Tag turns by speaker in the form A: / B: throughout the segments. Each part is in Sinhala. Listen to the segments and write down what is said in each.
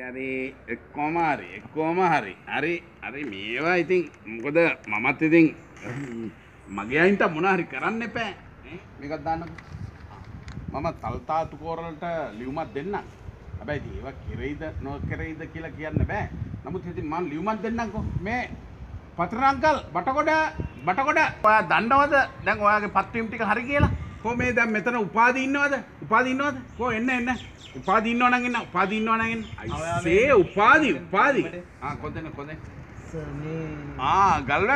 A: හරි එක්කෝම හරි එක්කෝම හරි. හරි හරි මේවා ඉතින් මොකද මමත් ඉතින් මගේ අයින්ට මොනහරි කරන්න එපෑ මේකත් දාන්නක. මම තල්තාතු කෝරලට ලියුමත් දෙන්න හැබැයි ඒව කෙරෙයිද නො කෙරෙයිද කියලා කියන්න බෑ. නමුත් ඉතින් මං ලියුමත් දෙන්නකෝ මේ පතරංකල් බටකොඩ බටකොඩ. ඔයා දන්නවද? දැන් ඔයාගේ පත්වීම් ටික හරි කියලා? කෝ මේ දැන් මෙතන උපාධි ඉන්නවද? උපාධි ඉන්නවද? කෝ එන්න එන්න. උපාධි ඉන්නව නම් එන්න උපාධි ඉන්නව නම් එන්න. අයිසේ උපාධි උපාධි ආ කොතන කොතන? ආ ගල්ල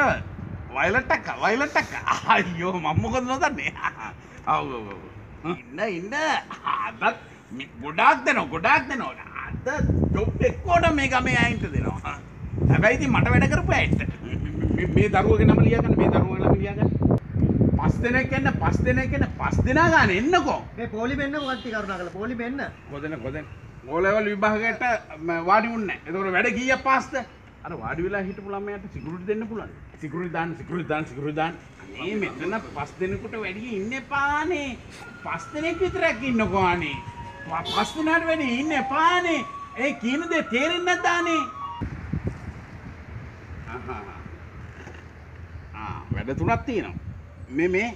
A: වයිලට් එක වයිලට් එක. අයියෝ මම මොකද නොදන්නේ? ඔව් ඉන්න ඉන්න. අදත් ගොඩාක් දෙනවා ගොඩාක් දෙනවා. අද ජොබ් එක්කෝට මේ ගමේ අයින්ට දෙනවා. හැබැයි ඉතින් මට වැඩ කරපු ඇයිට මේ- මේ දරුවගේ නම ලියාගන්න මේ දරුවගේ නම ලියාගන්න පස් දෙනෙක් එන්න පස් දෙනෙක් එන්න පස් දෙනා ගන්න එන්නකෝ.
B: මේ පොලි මෙන්න මොකක්ද කරුණා කළා පොලි මෙන්න
A: කොදන කොදන ඕලෙවල් විභාගයට ම- වාඩි උන්න එතකොට වැඩ කීය පාස්ද? අර වාඩි වෙලා හිටපු ළමයාට සිකුරුටි දෙන්න පුළුවන් සිකුරුටි දාන්න සිකුරුටි දාන්න සිකුරුටි දාන්න. අනේ මෙතන පස් දෙනෙකුට වැඩි ඉන්න එපානේ. පස් දෙනෙක් විතරක් ඉන්නකෝ අනේ. පස් දෙනාට වැඩි ඉන්න එපානේ. ඒ කියන දේ තේරෙන්නේ නැද්දානේ. වැඩ තුනක් තියෙනවා මේ මේ.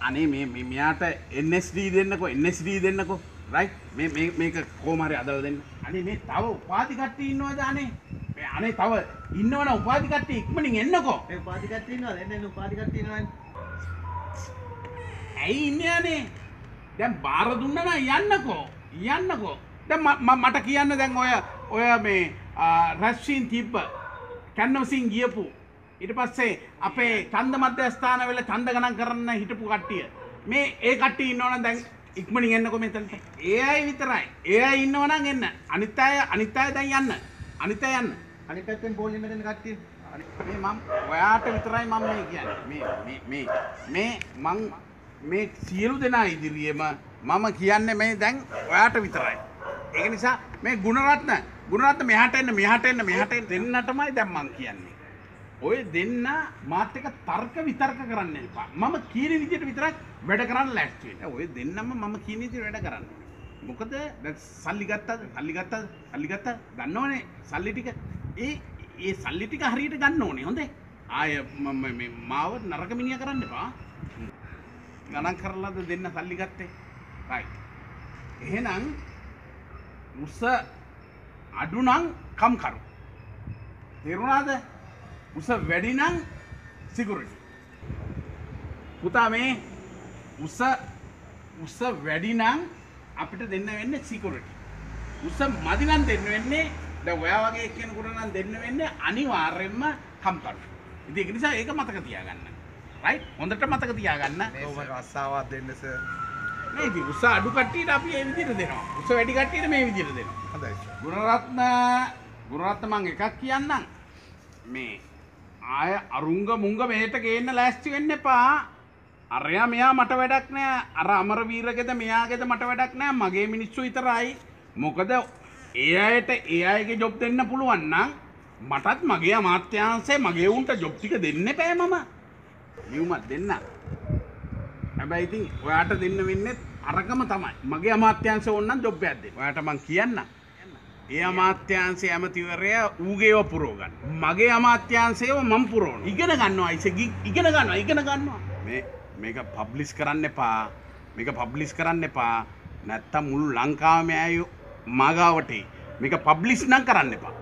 A: අනේ මේ මෙයාට NSD දෙන්නකෝ NSD දෙන්නකෝ රයිට් මේ මේක කොහොමහරි අදලා දෙන්න. අනේ මේ තව උපාධි කට්ටිය ඉන්නවද අනේ? මේ අනේ තව ඉන්නවනම් උපාධි කට්ටිය ඉක්මනින් එන්නකෝ.
B: කට්ටිය ඉන්නවද? එන්න කට්ටිය ඉන්නවනේ
A: ඇයි ඉන්නේ අනේ? දැන් බාර දුන්න නම් යන්නකෝ යන්නකෝ. දැන් මට කියන්න දැන් ඔය ඔය මේ රැස්වීන් තිබ්බ කැන්නවසින් ගියපු ඊට පස්සේ අපේ ඡන්ද මධ්‍යස්ථාන වල ඡන්ද ගණන් කරන්න හිටපු කට්ටිය. මේ ඒ කට්ටිය ඉන්නවනම් දැන් ඉක්මනින් එන්නකෝ මෙතනට ඒ අය විතරයි. ඒ අය ඉන්නවනම් එන්න. අනිත් අය අනිත් අය දැන් යන්න. අනිත් අය යන්න.
B: අනිත් පැත්තෙන් පොලි මෙන්න කට්ටිය.
A: මේ මම ඔයාට විතරයි මම මේ කියන්නේ. මේ මේ මේ මේ මං මේ සියලු දෙනා ඉදිරියේම මම කියන්නේ මේ දැන් ඔයාට විතරයි. ඒක නිසා මේ ගුණරත්න ගුණරත්න මෙහාට එන්න මෙහාට එන්න මෙහාට එන්න. දෙන්නටමයි දැන් මං කියන්නේ ඔය දෙන්න මාත් එක්ක තර්ක විතර්ක කරන්න එපා. මම කියන විදිහට විතරක් වැඩ කරන්න ලෑස්ති වෙන්න. ඔය දෙන්නම මම කියන විදිහට වැඩ කරන්න. මොකද දැන් සල්ලි ගත්තද? සල්ලි ගත්තද? සල්ලි ගත්තද දන්නවනේ. සල්ලි ටික. ඒ ඒ සල්ලි ටික හරියට ගන්න ඕනේ. හොඳේ? ආය මම මේ මාව නරක මිනිහා කරන්න එපා. ගණන් කරලාද දෙන්න සල්ලි ගත්තේ? රයිට් එහෙනම් උස අඩු නම් කම්කරු. තේරුණාද? උස වැඩි නම් සිකුරිටි පුතා මේ උස උස වැඩි නම් අපිට දෙන්න වෙන්නේ සිකුරිටි උස මදි නම් දෙන්න වෙන්නේ දැන් ඔයා වගේ කෙනෙකුට නම් දෙන්න වෙන්නේ අනිවාර්යෙන්ම කම්කරු ඉතින් ඒක නිසා ඒක මතක තියාගන්න. රයිට් හොඳට මතක තියාගන්න.
C: කොහොම රස්සාවක් දෙන්න සර්
A: මේ ඉතින් උස අඩු කට්ටියට අපි මේ විදිහට දෙනවා. උස වැඩි කට්ටියට මේ විදිහට දෙනවා.
C: හොඳයි
A: ගුණරත්න ගුණරත්න මං එකක් කියන්නම්. මේ ආය අරුංග මුංග මෙහෙට ගේන්න ලෑස්ති වෙන්න එපා. අරයා මෙයා මට වැඩක් නෑ. අර අමරවීරගෙද මෙයාගෙද මට වැඩක් නෑ. මගේ මිනිස්සු විතරයි. මොකද ඒ අයට ඒ අයගේ ජොබ් දෙන්න පුළුවන් නම් මටත් මගේ අමාත්‍යංශේ මගේ උන්ට ජොබ් ටික දෙන්න එපෑ මම. ලියුමක් දෙන්න. හැබැයි ඉතින් ඔයාට දෙන්න වෙන්නේ අරකම තමයි. මගේ අමාත්‍යංශ ඕන්නම් ජොබ් එකක් දෙන්න. ඔයාට මං කියන්න ඒ අමාත්‍යංශයේ ඇමතිවරයා ඌගේව පුරෝගන්න. මගේ අමාත්‍යංශයව මම පුරෝන ඉගෙන ගන්නවා ඉසගි ඉගෙන ගන්නවා ඉගෙන ගන්නවා. මේ මේක පබ්ලිස් කරන්න එපා. මේක පබ්ලිස් කරන්න එපා. නැත්තම් මුළු ලංකාවම ඇයෝ මාගාවට. මේක පබ්ලිස් නම් කරන්න එපා